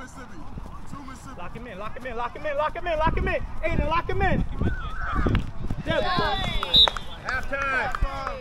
Mississippi. Two Mississippi. Lock him in, lock him in, lock him in, lock him in, lock him in. Aiden, lock him in. Half time.